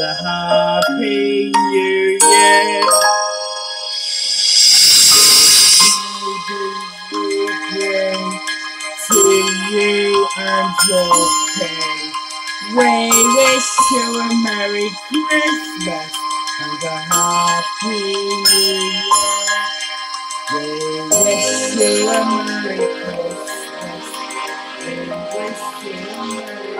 a Happy New Year. To you and your king. We wish you a Merry Christmas and a Happy New Year. We wish you a Merry Christmas. We wish you a Merry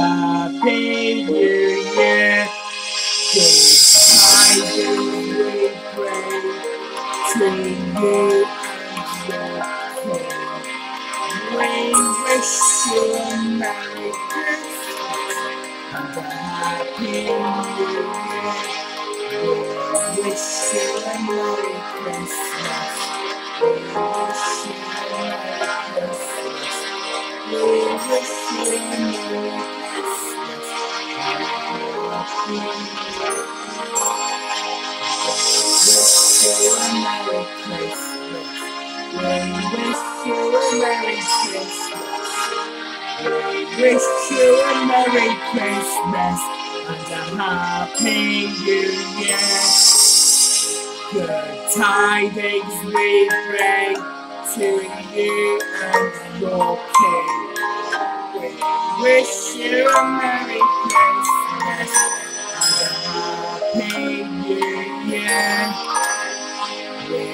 Happy New Year. Tidings we bring to you. We wish you a Merry Christmas Happy New Year. We wish you a Merry Christmas. We wish you wish you a Merry Christmas and a Happy New Year. Good tidings we bring to you and your king. We wish you a Merry Christmas and a Happy New Year. We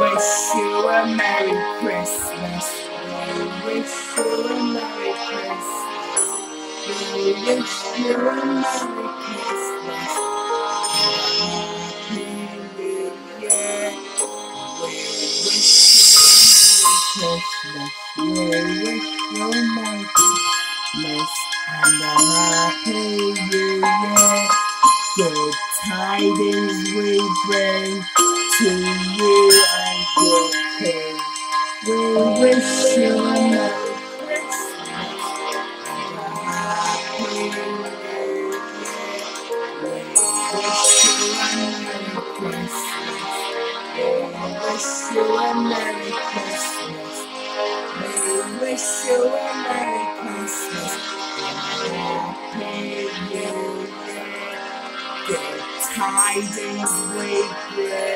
wish you a Merry Christmas. You a Merry Christmas. We wish you a Merry Christmas. Year. We wish you a Merry Christmas. We wish you a Merry Christmas and a Happy New Year. Good tidings we bring to you and your king. Wish you a Merry Christmas wish you a Merry Christmas. We wish you a Merry Christmas. Happy New Year. Good tidings we bring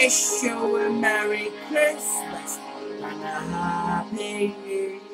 wish you a Merry Christmas and a Happy New Year.